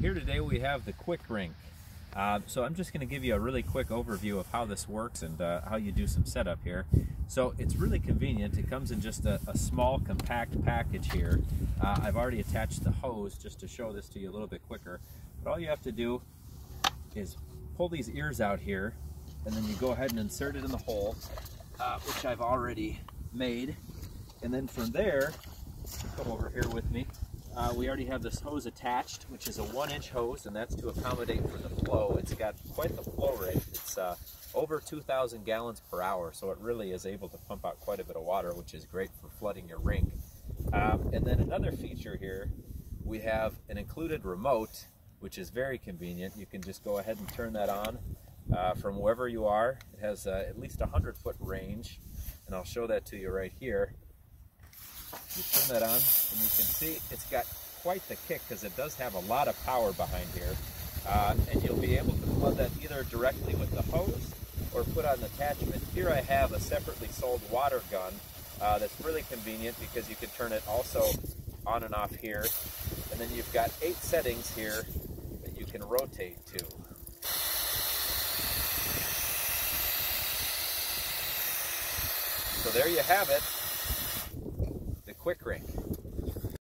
here today we have the Quick Rink. Uh, so I'm just going to give you a really quick overview of how this works and uh, how you do some setup here. So it's really convenient. It comes in just a, a small compact package here. Uh, I've already attached the hose just to show this to you a little bit quicker. But all you have to do is pull these ears out here and then you go ahead and insert it in the hole, uh, which I've already made. And then from there, come over here with me, uh, we already have this hose attached, which is a one inch hose, and that's to accommodate for the flow. It's got quite the flow rate. It's uh, over 2,000 gallons per hour, so it really is able to pump out quite a bit of water, which is great for flooding your rink. Um, and then another feature here, we have an included remote, which is very convenient. You can just go ahead and turn that on uh, from wherever you are. It has uh, at least a 100 foot range, and I'll show that to you right here. You turn that on and you can see it's got quite the kick because it does have a lot of power behind here. Uh, and you'll be able to plug that either directly with the hose or put on an attachment. Here I have a separately sold water gun uh, that's really convenient because you can turn it also on and off here. And then you've got eight settings here that you can rotate to. So there you have it Quick Rink.